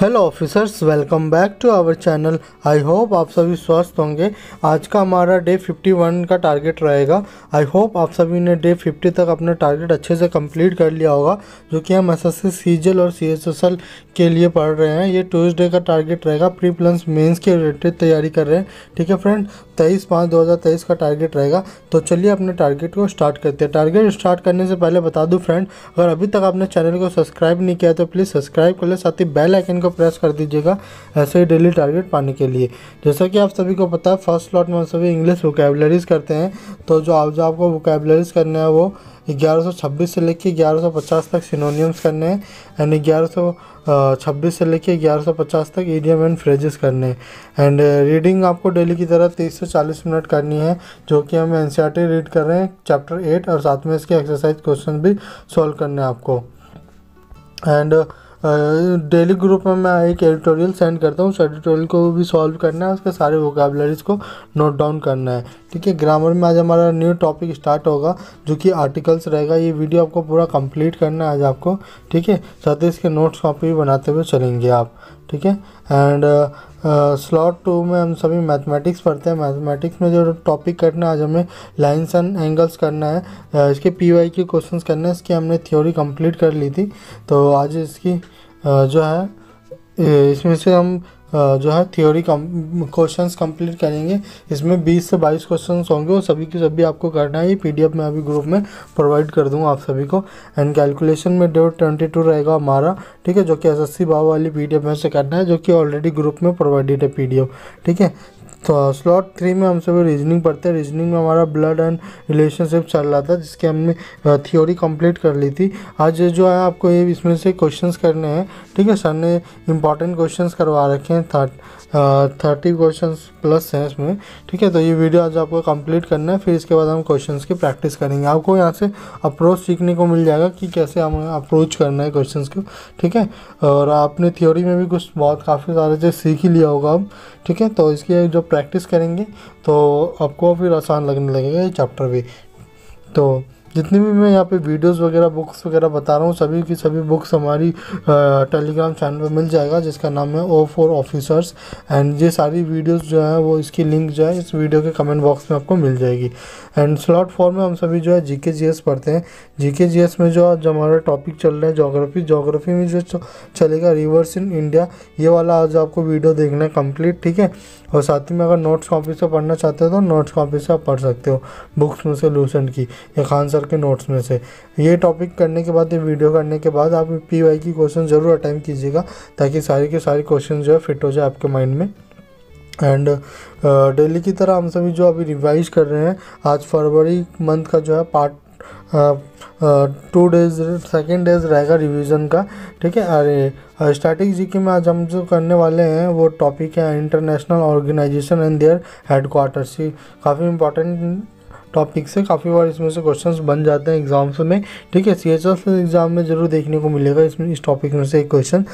Hello officers welcome back to our channel I hope आप सभी स्वस्थ होंगे। आज का हमारा डे 51 का टारगेट रहेगा। आई होप आप सभी ने डे 50 तक अपना टारगेट अच्छे से कंप्लीट कर लिया होगा, जो कि हम एस एस सी और सी के लिए पढ़ रहे हैं। ये ट्यूसडे का टारगेट रहेगा। प्री प्लस मेन्स के रिलेटेड तैयारी कर रहे हैं। ठीक है फ्रेंड तेईस पाँच दो हज़ार तेईस का टारगेट रहेगा। तो चलिए अपने टारगेट को स्टार्ट करते हैं। टारगेट स्टार्ट करने से पहले बता दूँ फ्रेंड अगर अभी तक आपने चैनल को सब्सक्राइब नहीं किया तो प्लीज़ सब्सक्राइब कर ले। साथ ही बेल आइकन को प्रेस कर दीजिएगा ऐसे ही डेली टारगेट पाने के लिए। जैसा कि आप सभी को पता है फ़र्स्ट स्लॉट में सभी इंग्लिश वोकेबलरीज करते हैं। तो जो आप जो आपको वोकेबलरीज करना है, वो 1126 से लेके 1150 तक सिनोनियम्स करने हैं एंड ग्यारह छब्बीस से लेके 1150 तक ईडियम एंड फ्रेजेस करने हैं। एंड रीडिंग आपको डेली की तरह 30 से 40 मिनट करनी है, जो कि हम एन रीड कर रहे हैं चैप्टर एट और साथ में इसके एक्सरसाइज क्वेश्चन भी सॉल्व करने हैं आपको। एंड डेली ग्रुप में मैं एक एडिटोरियल सेंड करता हूँ। उस एडिटोरियल को भी सॉल्व करना है। उसके सारे वोकेबलरीज को नोट डाउन करना है। ठीक है ग्रामर में आज हमारा न्यू टॉपिक स्टार्ट होगा, जो कि आर्टिकल्स रहेगा। ये वीडियो आपको पूरा कंप्लीट करना है आज आपको। ठीक है, साथ ही इसके नोट्स कॉपी बनाते हुए चलेंगे आप। ठीक है? एंड स्लॉट टू में हम सभी मैथमेटिक्स पढ़ते हैं। मैथमेटिक्स में जो टॉपिक करना है आज हमें लाइन्स एंड एंगल्स करना है। Uh, इसके पी वाई के क्वेश्चन करना है। इसकी हमने थ्योरी कंप्लीट कर ली थी। तो आज इसकी uh, जो है इसमें से हम जो है थ्योरी क्वेश्चन कंप्लीट करेंगे। इसमें 20 से 22 क्वेश्चन होंगे, और सभी के सभी आपको करना है। ये पीडीएफ में अभी ग्रुप में प्रोवाइड कर दूँगा आप सभी को। एंड कैलकुलेशन में डेट ट्वेंटी टू रहेगा हमारा, ठीक है? जो कि एस एस सी वाली पी डी एफ़ में से करना है, जो कि ऑलरेडी ग्रुप में प्रोवाइडेड है पी डी एफ़ ठीक है? तो स्लॉट थ्री में हम सभी रीजनिंग पढ़ते हैं। रीजनिंग में हमारा ब्लड एंड रिलेशनशिप चल रहा था, जिसके हमने थ्योरी कंप्लीट कर ली थी। आज जो है, आपको ये इसमें से क्वेश्चंस करने हैं। ठीक है, सर ने इंपॉर्टेंट क्वेश्चंस करवा रखे हैं। थर्ट थर्टी क्वेश्चन प्लस हैं इसमें। ठीक है तो ये वीडियो आज आपको कंप्लीट करना है। फिर इसके बाद हम क्वेश्चन की प्रैक्टिस करेंगे। आपको यहाँ से अप्रोच सीखने को मिल जाएगा कि कैसे हमें अप्रोच करना है क्वेश्चन को। ठीक है, और आपने थ्योरी में भी कुछ बहुत, काफ़ी सारे चीज़ सीख ही लिया होगा अब। ठीक है तो इसकी जो प्रैक्टिस करेंगे तो आपको फिर आसान लगने लगेगा ये चैप्टर भी। तो जितनी भी मैं यहाँ पे वीडियोस वगैरह बुक्स वगैरह बता रहा हूँ, सभी की सभी बुक्स हमारी टेलीग्राम चैनल पे मिल जाएगा, जिसका नाम है ओ फॉर ऑफिसर्स एंड ये सारी वीडियोस जो है, वो इसकी लिंक जो है, इस वीडियो के कमेंट बॉक्स में आपको मिल जाएगी. एंड स्लॉट फोर में हम सभी जो है जी के पढ़ते हैं. जी में जो आज हमारा टॉपिक चल रहा है जोग्राफी जोग्राफी में जो चलेगा रिवर्स इन इंडिया ये वाला आज आपको वीडियो देखना है कंप्लीट ठीक है? और साथ ही में अगर नोट्स कॉपी से पढ़ना चाहते हो तो नोट्स कॉपी से आप पढ़ सकते हो बुक्स में से लूसेंट की. या खान सर के नोट्स में से। ये टॉपिक करने के बाद ये वीडियो करने के बाद आप पी वाई की क्वेश्चन ज़रूर अटैम्प कीजिएगा ताकि सारे के सारे क्वेश्चन जो है फिट हो जाए आपके माइंड में। एंड डेली uh, की तरह हम सभी जो अभी रिवाइज कर रहे हैं आज फरवरी मंथ का जो है part two days second days रहेगा रिवीजन का ठीक है? अरे स्टैटिक जी के में आज हम जो करने वाले हैं वो टॉपिक है international organization and their headquarters काफ़ी इंपॉर्टेंट टॉपिक से काफ़ी बार इसमें से क्वेश्चंस बन जाते हैं एग्ज़ाम्स में। ठीक है सी एच एग्ज़ाम में ज़रूर देखने को मिलेगा। इसमें, इस टॉपिक में से एक क्वेश्चन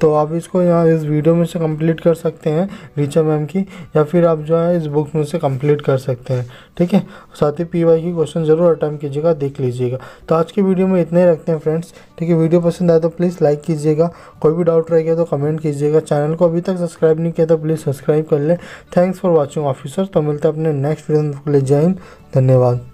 तो आप इसको यहाँ इस वीडियो में से कंप्लीट कर सकते हैं रीचा मैम की, या फिर आप जो है इस बुक में से कंप्लीट कर सकते हैं, ठीक है? साथ ही पी वाई की क्वेश्चन ज़रूर अटैम्प कीजिएगा, देख लीजिएगा। तो आज की वीडियो में इतने ही रखते हैं फ्रेंड्स ठीक है? वीडियो पसंद आए तो प्लीज़ लाइक कीजिएगा, कोई भी डाउट रह गया तो कमेंट कीजिएगा। चैनल को अभी तक सब्सक्राइब नहीं किया तो प्लीज़ सब्सक्राइब कर लें। थैंक्स फॉर वॉचिंग ऑफिसर तो मिलते हैं अपने नेक्स्ट वीडियो में जय हिंद, धन्यवाद।